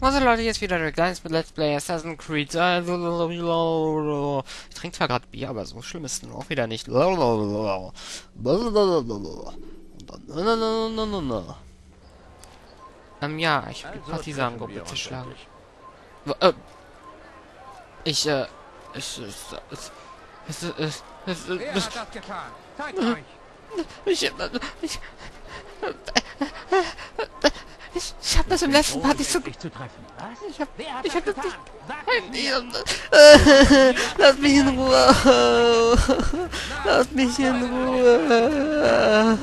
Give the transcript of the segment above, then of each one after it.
Also Leute, jetzt wieder der kleines mit Let's Play Assassin's Creed. Ich trinke zwar gerade Bier, aber so schlimm ist es auch wieder nicht. Ähm, ja, ich habe die Partisanengruppe zerschlagen. Äh, ich, äh, ich? Zeigt euch! ich, ich, ich, ich, ich habe das im letzten so zu treffen. Was? Ich hab, Wer hat ich das hab das getan? nicht. Mir, Äh, Lass mich in Ruhe. Lass mich in Ruhe.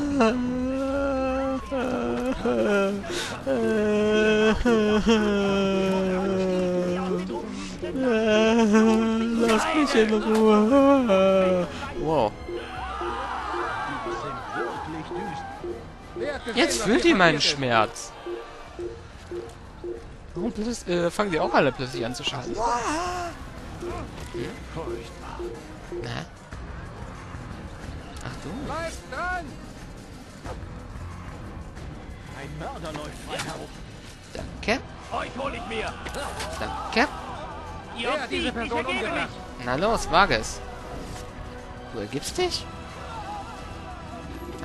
Lass mich in Ruhe. Wow. Jetzt fühlt ihr meinen? Schmerz. Warum plötzlich, äh, fangen die auch alle plötzlich an zu schalten? Na? Ach du? Bleibt dran! Ein Mörder läuft frei herum. Danke. Euch hol ich mir. Danke. Ihr hat diese Person umgebracht? Na los, wage es. Du ergibst dich?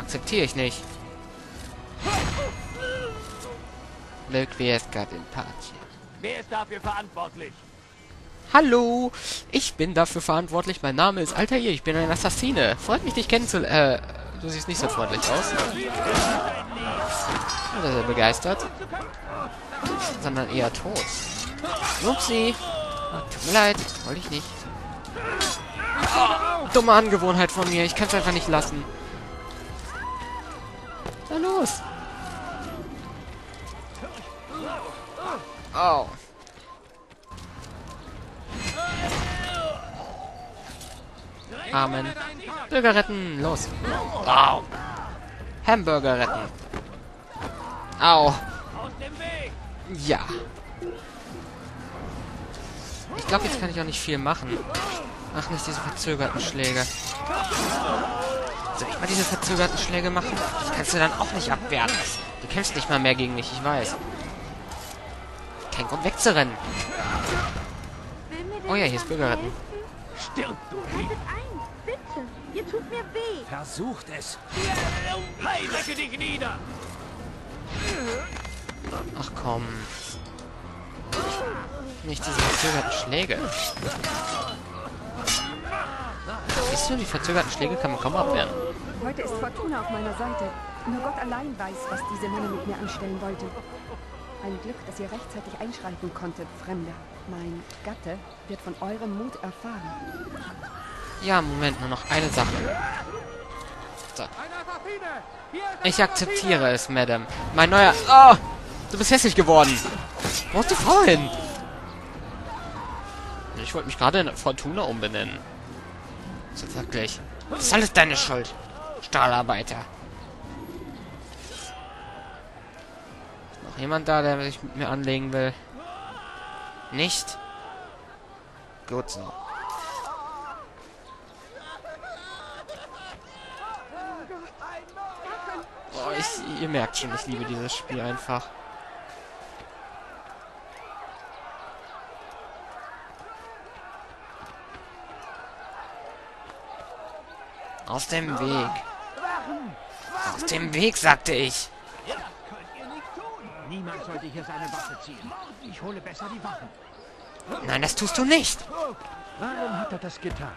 Akzeptiere ich nicht. Requiescat in Pace. Wer ist dafür verantwortlich? Hallo, ich bin dafür verantwortlich. Mein Name ist Altair, ich bin ein Assassine. Freut mich, dich kennenzulernen. Äh, du siehst nicht so freundlich aus. Oder sehr begeistert. Sondern eher tot. Upsi. Ah, Tut mir leid, wollte ich nicht. Dumme Angewohnheit von mir, ich kann es einfach nicht lassen. Na los. Au. Amen. Bürger retten, los. Au. Hamburger retten. Au. Ja. Ich glaube, jetzt kann ich auch nicht viel machen. Ach, nicht diese verzögerten Schläge. Soll ich mal diese verzögerten Schläge machen? Das kannst du dann auch nicht abwehren. Du kämpfst nicht mal mehr gegen mich, ich weiß. Kein Grund wegzurennen. Oh ja, hier ist Bürgerretten. Stirb du Haltet ein! Bitte! Ihr tut mir weh! Versucht es. Heidecke dich nieder. Ach komm. Nicht diese verzögerten Schläge. Siehst du, die verzögerten Schläge kann man kaum abwehren. Heute ist Fortuna auf meiner Seite. Nur Gott allein weiß, was diese Männer mit mir anstellen wollten. Ein Glück, dass ihr rechtzeitig einschreiten konntet, Fremder. Mein Gatte wird von eurem Mut erfahren. Ja, Moment, nur noch eine Sache. So. Ich akzeptiere es, Madame. Mein neuer... Oh! Du bist hässlich geworden. Wo ist die Frau hin? Ich wollte mich gerade in Fortuna umbenennen. So wirklich. Das ist alles deine Schuld. Stahlarbeiter. Ist noch jemand da, der sich mit mir anlegen will? Nicht? Gut so. Oh, ich, ihr merkt schon, ich liebe dieses Spiel einfach. Aus dem Weg. Aus dem Weg, sagte ich. Ja, könnt ihr nicht tun. Niemand sollte hier seine Waffe ziehen. Ich hole besser die Waffen. Nein, das tust du nicht. Warum hat er das getan?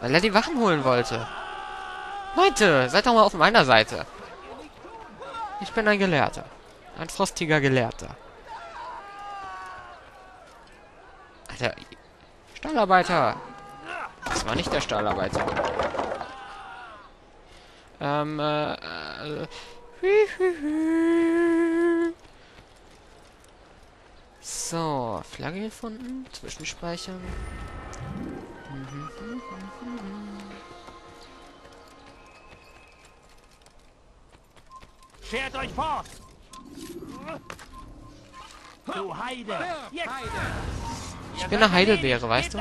Weil er die Wachen holen wollte. Leute, seid doch mal auf meiner Seite. Ich bin ein Gelehrter. Ein frostiger Gelehrter. Alter, Stahlarbeiter. Das war nicht der Stahlarbeiter. Ähm, äh, äh, So, Flagge gefunden. Zwischenspeichern. Schert euch fort! Du Heide! Jetzt! Ich bin eine Heidelbeere, weißt du?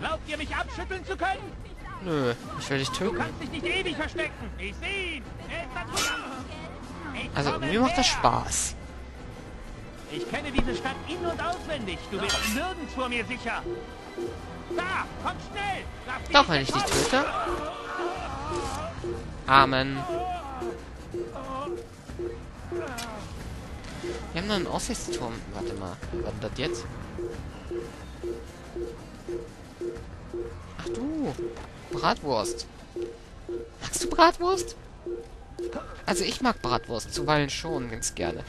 Glaubt ihr, mich abschütteln zu können? Nö, ich will dich Du töten. kannst dich nicht ewig verstecken. Ich sehe ihn. Also, mir macht das Spaß. Ich kenne diese Stadt in- und auswendig. Du bist nirgends vor mir sicher. Da, komm schnell. Doch, wenn ich dich töte. Amen. Wir haben noch einen Aussichtsturm. Warte mal. Was ist das jetzt? Ach du. Bratwurst. Magst du Bratwurst? Also ich mag Bratwurst, zuweilen schon ganz gerne.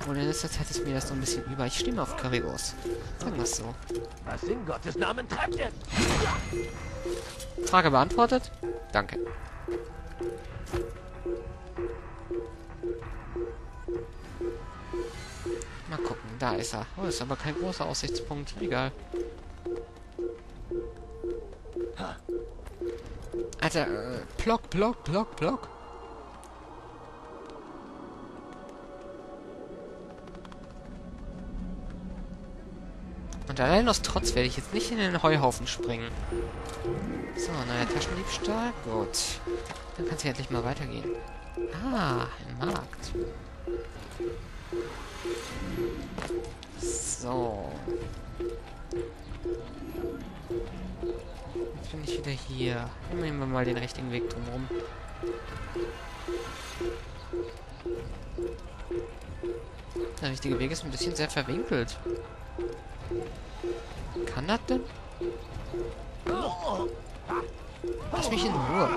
Obwohl in letzter Zeit ist mir das so ein bisschen über. Ich stimme auf Currywurst. Sagen wir es so. Was in Gottes Namen treibt ihr? Frage beantwortet? Danke. Mal gucken, da ist er. Oh, ist aber kein großer Aussichtspunkt. Egal. Alter, äh, Block, Block, Block, Block. Und allein aus Trotz werde ich jetzt nicht in den Heuhaufen springen. So, neuer Taschendiebstahl. Gut. Dann kann es ja endlich mal weitergehen. Ah, ein Markt. So. Jetzt bin ich wieder hier. Nehmen wir mal den richtigen Weg drumherum. Der richtige Weg ist ein bisschen sehr verwinkelt. Das denn? Lass mich in Ruhe.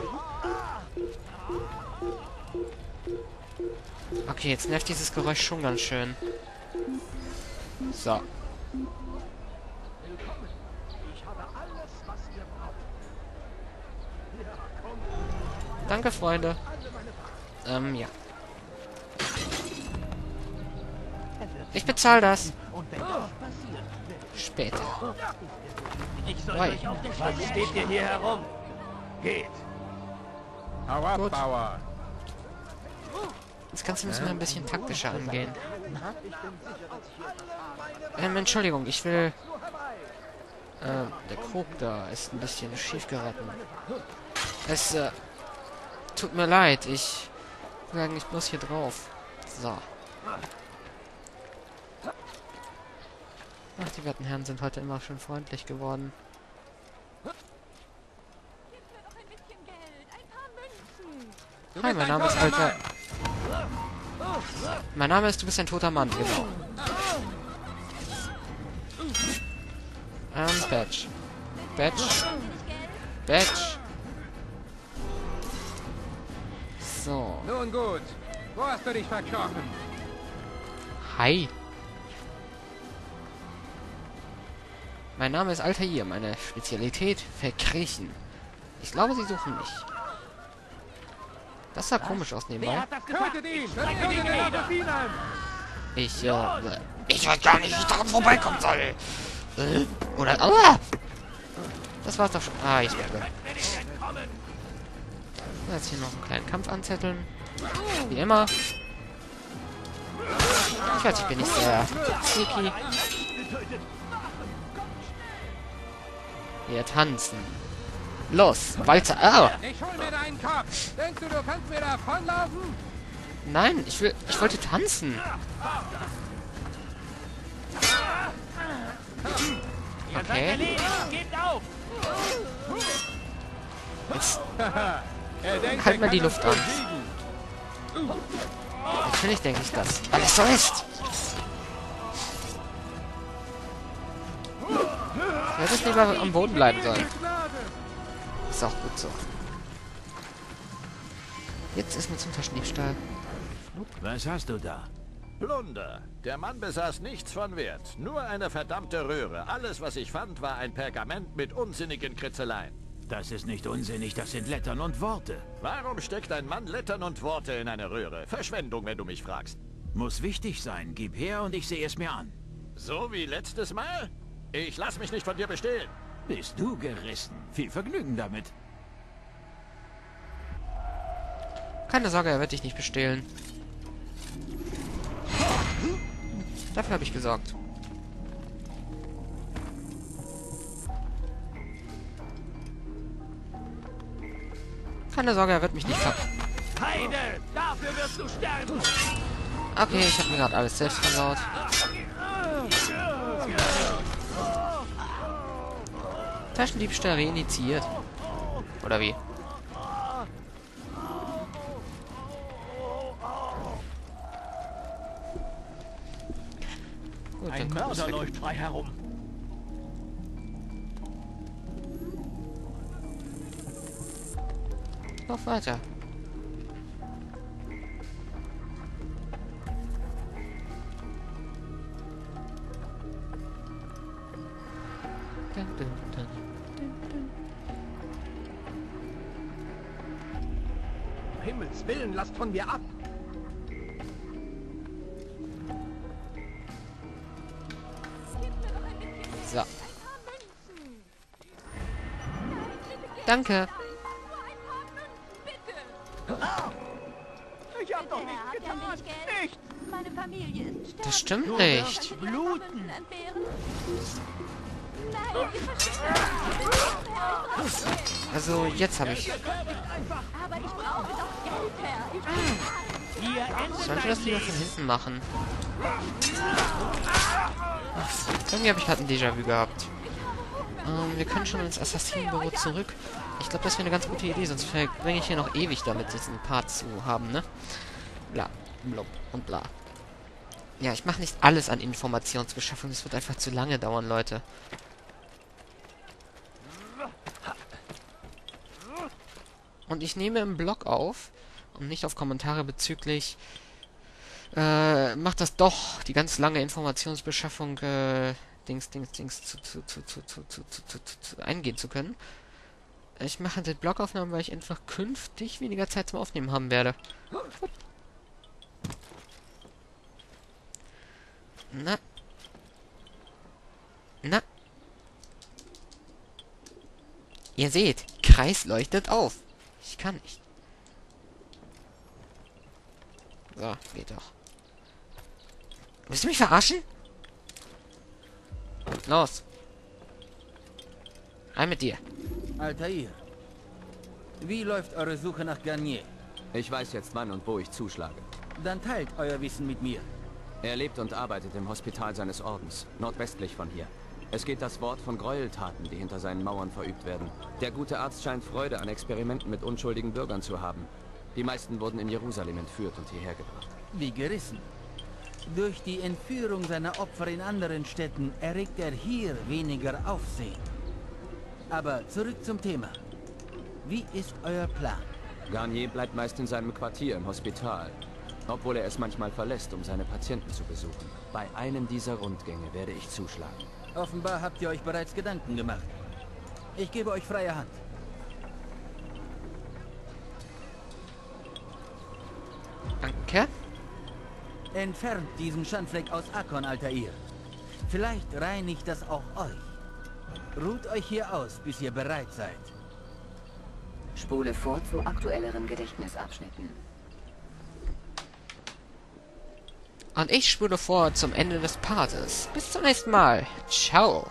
Okay, jetzt nervt dieses Geräusch schon ganz schön. So. Danke, Freunde. Ähm, ja. Ich bezahle das. Und wenn das passiert, Später. ich soll Oi. euch auf der Was steht ihr hier herum? Geht. Hau ab, Gut. Bauer. Das Ganze müssen wir ein bisschen taktischer angehen. Ähm, Entschuldigung, ich will... Äh, der Krug da ist ein bisschen schief geraten. Es, äh... Tut mir leid, ich... will eigentlich bloß hier drauf. So. Ach, die werten Herren sind heute immer schön freundlich geworden. Geld, Hi, mein ein Name ist Alter... Mein Name ist, du bist ein toter Mann, genau. Ähm, Badge. Badge. Badge. So. Nun gut. Wo hast du dich verkrochen? Hi. Mein Name ist Altair. Meine Spezialität verkriechen. Ich glaube, sie suchen mich. Das sah komisch aus nebenbei. Ich! Ich, äh, ich weiß gar nicht, wie ich daran vorbeikommen soll. Äh, oder, aua! Das war's doch schon. Ah, ich merke. So, Jetzt hier noch einen kleinen Kampf anzetteln. Wie immer. Ich weiß, ich bin nicht sehr sneaky. Wir tanzen. Los, Walzer. Ah! Ich hol mir deinen Kopf! Denkst du, du kannst mir davonlaufen? Nein, ich will. Ich wollte tanzen. Okay. Jetzt, Halt mal die Luft an. natürlich denke ich das. Weil es so ist. Hätte es lieber am Boden bleiben sollen. Ist auch gut so. Jetzt ist mir zum Taschendiebstahl. Was hast du da? Plunder. Der Mann besaß nichts von Wert. Nur eine verdammte Röhre. Alles, was ich fand, war ein Pergament mit unsinnigen Kritzeleien. Das ist nicht unsinnig, das sind Lettern und Worte. Warum steckt ein Mann Lettern und Worte in eine Röhre? Verschwendung, wenn du mich fragst. Muss wichtig sein. Gib her und ich sehe es mir an. So wie letztes Mal? Ich lass mich nicht von dir bestehlen. Bist du gerissen? Viel Vergnügen damit. Keine Sorge, er wird dich nicht bestehlen. Dafür habe ich gesorgt. Keine Sorge, er wird mich nicht ver... Heide, dafür wirst du sterben. Okay, ich habe mir gerade alles selbst versaut. Taschendiebstahl reinitiiert. Oder wie? Gut, Ein Mörder läuft frei herum. Lauf weiter. Himmels Willen, lasst von mir ab! So. Danke. Ich hab doch nichts getan. Nicht. Das stimmt nicht. Bluten. Also, jetzt habe ich... Sollte das lieber von hinten machen? Irgendwie habe ich gerade ein Déjà-vu gehabt. Ähm, wir können schon ins Assassinenbüro zurück. Ich glaube, das wäre eine ganz gute Idee, sonst verbringe ich hier noch ewig damit, diesen Part zu haben, ne? Bla, blub und bla. Ja, ich mache nicht alles an Informationsbeschaffung. Das wird einfach zu lange dauern, Leute. Und ich nehme im Blog auf und nicht auf Kommentare bezüglich äh, macht das doch, die ganz lange Informationsbeschaffung äh, Dings, Dings, Dings zu, zu, zu, zu, zu, zu, zu, zu, zu, zu eingehen zu können. Ich mache die Blogaufnahmen, weil ich einfach künftig weniger Zeit zum Aufnehmen haben werde. Na. Na. Ihr seht, Kreis leuchtet auf. Ich kann nicht. So, geht doch. Willst du mich verarschen? Los. Rein mit dir. Altair, wie läuft eure Suche nach Garnier? Ich weiß jetzt wann und wo ich zuschlage. Dann teilt euer Wissen mit mir. Er lebt und arbeitet im Hospital seines Ordens, nordwestlich von hier. Es geht das Wort von Gräueltaten, die hinter seinen Mauern verübt werden. Der gute Arzt scheint Freude an Experimenten mit unschuldigen Bürgern zu haben. Die meisten wurden in Jerusalem entführt und hierher gebracht. Wie gerissen. Durch die Entführung seiner Opfer in anderen Städten erregt er hier weniger Aufsehen. Aber zurück zum Thema. Wie ist euer Plan? Garnier bleibt meist in seinem Quartier im Hospital, obwohl er es manchmal verlässt, um seine Patienten zu besuchen. Bei einem dieser Rundgänge werde ich zuschlagen. Offenbar habt ihr euch bereits Gedanken gemacht. Ich gebe euch freie Hand. Danke. Entfernt diesen Schandfleck aus Akon, Altair. Vielleicht reinigt das auch euch. Ruht euch hier aus, bis ihr bereit seid. Spule vor zu aktuelleren Gedächtnisabschnitten. Und ich spule vor zum Ende des Partes. Bis zum nächsten Mal. Ciao.